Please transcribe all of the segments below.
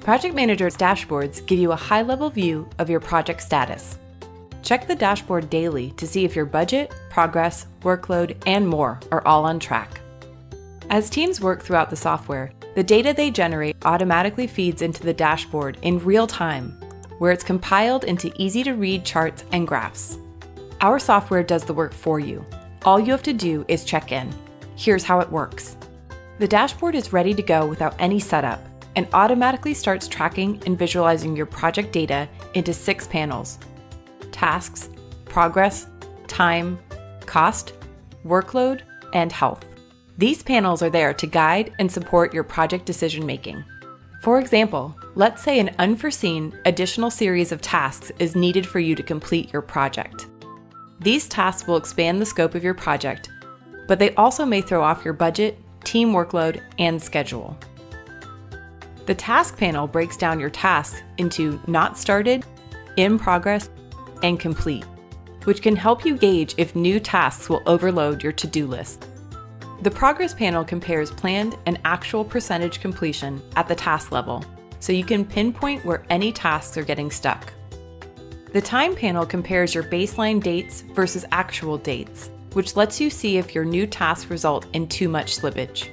Project Manager's dashboards give you a high level view of your project status. Check the dashboard daily to see if your budget, progress, workload, and more are all on track. As teams work throughout the software, the data they generate automatically feeds into the dashboard in real time, where it's compiled into easy to read charts and graphs. Our software does the work for you. All you have to do is check in. Here's how it works the dashboard is ready to go without any setup and automatically starts tracking and visualizing your project data into six panels tasks, progress, time, cost, workload, and health. These panels are there to guide and support your project decision making. For example, let's say an unforeseen additional series of tasks is needed for you to complete your project. These tasks will expand the scope of your project, but they also may throw off your budget, team workload, and schedule. The task panel breaks down your tasks into not started, in progress, and complete, which can help you gauge if new tasks will overload your to do list. The progress panel compares planned and actual percentage completion at the task level, so you can pinpoint where any tasks are getting stuck. The time panel compares your baseline dates versus actual dates, which lets you see if your new tasks result in too much slippage.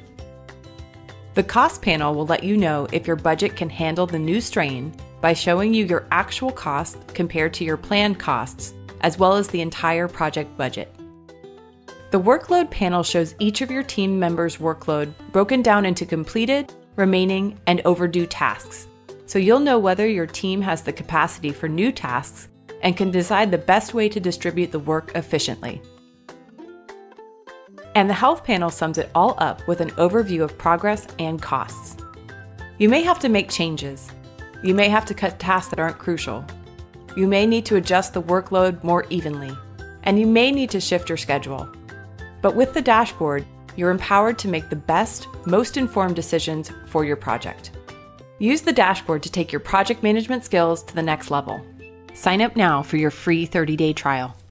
The cost panel will let you know if your budget can handle the new strain by showing you your actual cost compared to your planned costs, as well as the entire project budget. The workload panel shows each of your team members' workload broken down into completed, remaining, and overdue tasks, so you'll know whether your team has the capacity for new tasks and can decide the best way to distribute the work efficiently. And the health panel sums it all up with an overview of progress and costs. You may have to make changes. You may have to cut tasks that aren't crucial. You may need to adjust the workload more evenly. And you may need to shift your schedule. But with the dashboard, you're empowered to make the best, most informed decisions for your project. Use the dashboard to take your project management skills to the next level. Sign up now for your free 30 day trial.